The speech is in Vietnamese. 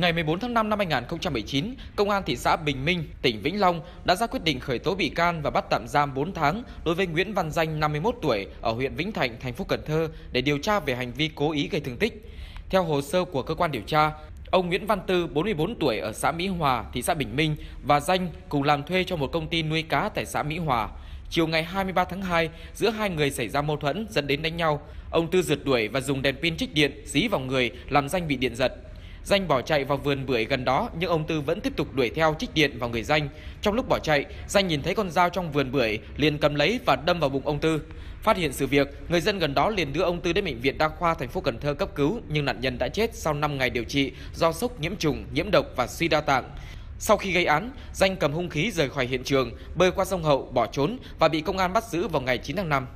Ngày 14 tháng 5 năm 2019, Công an thị xã Bình Minh, tỉnh Vĩnh Long đã ra quyết định khởi tố bị can và bắt tạm giam 4 tháng đối với Nguyễn Văn Danh, 51 tuổi, ở huyện Vĩnh Thạnh, thành phố Cần Thơ để điều tra về hành vi cố ý gây thương tích. Theo hồ sơ của cơ quan điều tra, ông Nguyễn Văn Tư, 44 tuổi ở xã Mỹ Hòa, thị xã Bình Minh và Danh cùng làm thuê cho một công ty nuôi cá tại xã Mỹ Hòa. Chiều ngày 23 tháng 2, giữa hai người xảy ra mâu thuẫn dẫn đến đánh nhau. Ông Tư rượt đuổi và dùng đèn pin trích điện dí vào người làm Danh bị điện giật. Danh bỏ chạy vào vườn bưởi gần đó nhưng ông Tư vẫn tiếp tục đuổi theo trích điện vào người Danh. Trong lúc bỏ chạy, Danh nhìn thấy con dao trong vườn bưởi liền cầm lấy và đâm vào bụng ông Tư. Phát hiện sự việc, người dân gần đó liền đưa ông Tư đến bệnh viện đa khoa thành phố Cần Thơ cấp cứu nhưng nạn nhân đã chết sau 5 ngày điều trị do sốc nhiễm trùng, nhiễm độc và suy đa tạng. Sau khi gây án, Danh cầm hung khí rời khỏi hiện trường, bơi qua sông Hậu bỏ trốn và bị công an bắt giữ vào ngày 9 tháng 5.